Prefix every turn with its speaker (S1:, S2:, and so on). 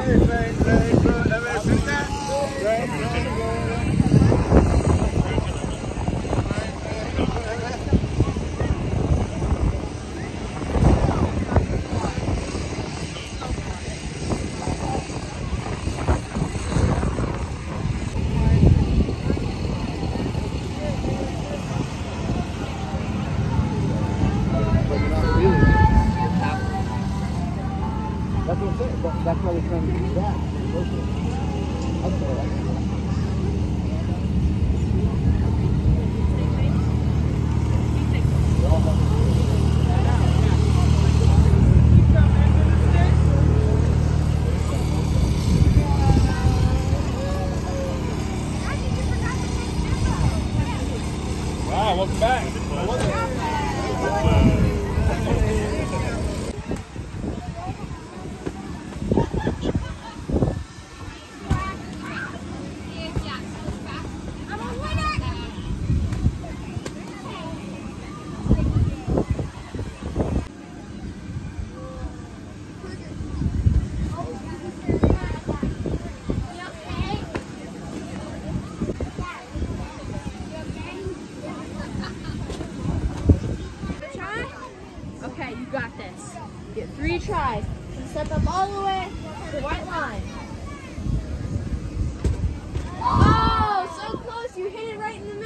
S1: But that's why we're trying to do that. Okay.
S2: Wow, welcome back.
S3: Okay, you got this. You get three tries. You step up all the way to the white line. Oh, so close. You hit it right in